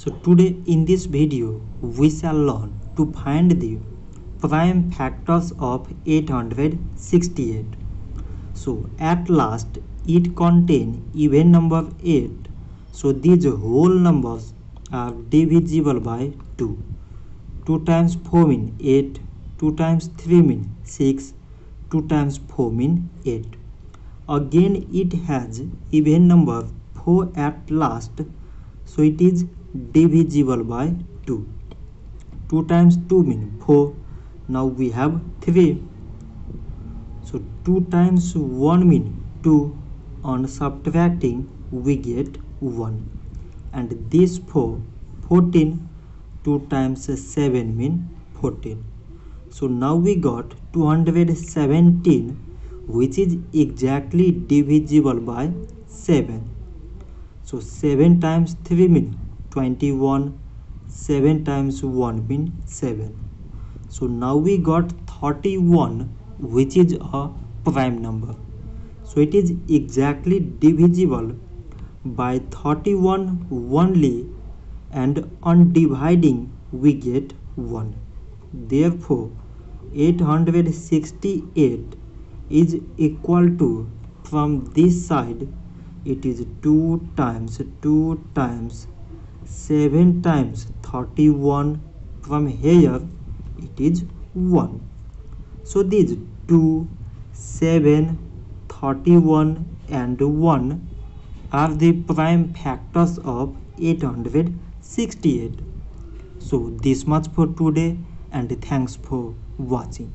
So today in this video we shall learn to find the prime factors of 868. So at last it contain even number 8. So these whole numbers are divisible by 2. 2 times 4 mean 8, 2 times 3 mean 6, 2 times 4 mean 8. Again it has even number 4 at last so it is divisible by 2 2 times 2 mean 4 now we have 3 so 2 times 1 mean 2 on subtracting we get 1 and this 4 14 2 times 7 mean 14 so now we got 217 which is exactly divisible by 7 so 7 times 3 mean 21 7 times 1 mean 7 so now we got 31 which is a prime number. So it is exactly divisible by 31 only and on dividing we get 1 therefore 868 is equal to from this side it is 2 times 2 times 7 times 31 from here it is 1 so these 2 7 31 and 1 are the prime factors of 868 so this much for today and thanks for watching